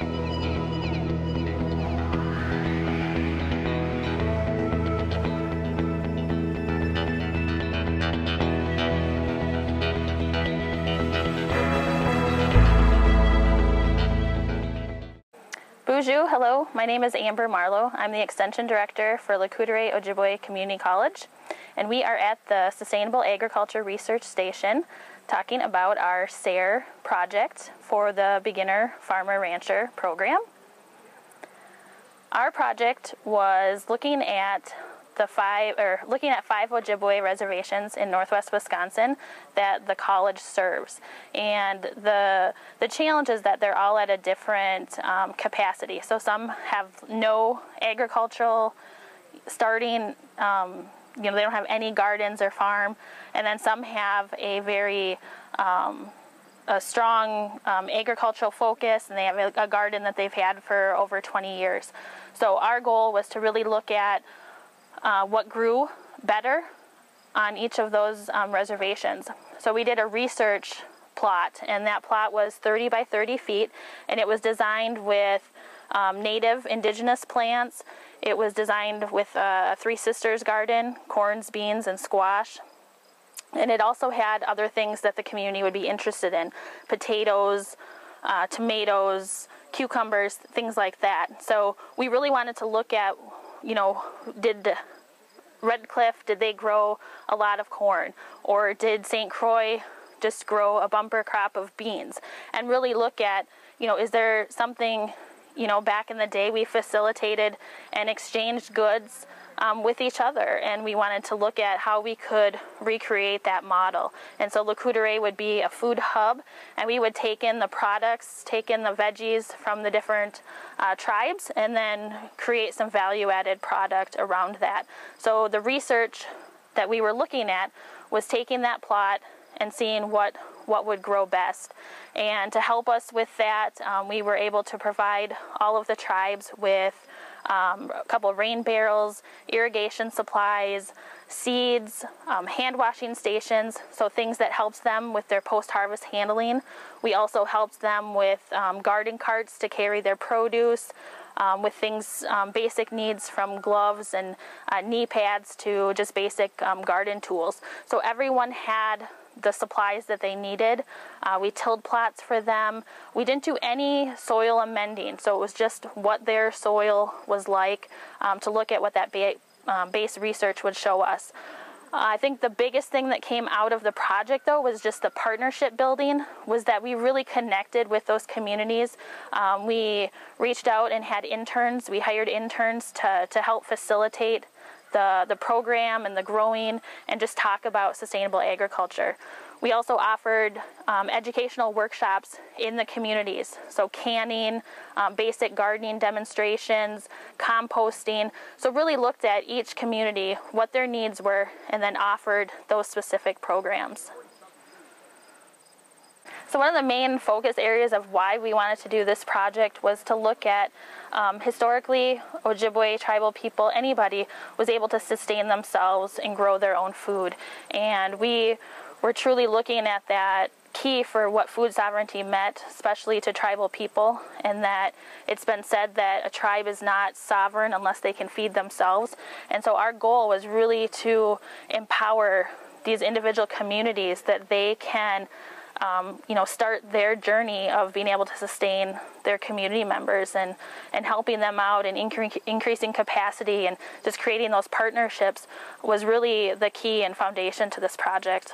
Bonjour, hello, my name is Amber Marlow. I'm the Extension Director for Courte Oreilles Ojibwe Community College, and we are at the Sustainable Agriculture Research Station talking about our SARE project for the Beginner Farmer Rancher program. Our project was looking at the five or looking at five Ojibwe reservations in northwest Wisconsin that the college serves, and the the challenge is that they're all at a different um, capacity. So some have no agricultural starting. Um, you know, they don't have any gardens or farm, and then some have a very um, a strong um, agricultural focus and they have a, a, garden that they've had for over 20 years. So our goal was to really look at uh, what grew better on each of those um, reservations. So we did a research plot, and that plot was 30 by 30 feet, and it was designed with um, native indigenous plants. It was designed with a Three Sisters garden, corns, beans, and squash. And it also had other things that the community would be interested in potatoes, uh, tomatoes, cucumbers, things like that. So we really wanted to look at, you know, did Red Cliff, did they grow a lot of corn? Or did St. Croix just grow a bumper crop of beans? And really look at, you know, is there something, you know, back in the day we facilitated and exchanged goods um, with each other, and we wanted to look at how we could recreate that model. And so Lac Courte Oreilles would be a food hub, and we would take in the products, take in the veggies from the different uh, tribes, and then create some value added product around that. So the research that we were looking at was taking that plot and seeing what what would grow best. And to help us with that, um, we were able to provide all of the tribes with um, a couple rain barrels, irrigation supplies, seeds, um, hand washing stations, so things that helps them with their post-harvest handling. We also helped them with um, garden carts to carry their produce, um, with things, um, basic needs from gloves and uh, knee pads to just basic um, garden tools. So everyone had the supplies that they needed. Uh, we tilled plots for them. We didn't do any soil amending, so it was just what their soil was like um, to look at what that ba- um, base research would show us. I think the biggest thing that came out of the project, though, was just the partnership building. Was that we really connected with those communities. Um, we reached out and had interns. We hired interns to to help facilitate the, the program and the growing and just talk about sustainable agriculture. We also offered um, educational workshops in the communities, so canning, um, basic gardening demonstrations, composting. So, really looked at each community, what their needs were, and then offered those specific programs. So one of the main focus areas of why we wanted to do this project was to look at um, historically Ojibwe tribal people, anybody was able to sustain themselves and grow their own food. And we were truly looking at that key for what food sovereignty meant, especially to tribal people, and that it's been said that a tribe is not sovereign unless they can feed themselves. And so our goal was really to empower these individual communities that they can um, you know, start their journey of being able to sustain their community members and, and helping them out and incre- increasing capacity and just creating those partnerships was really the key and foundation to this project.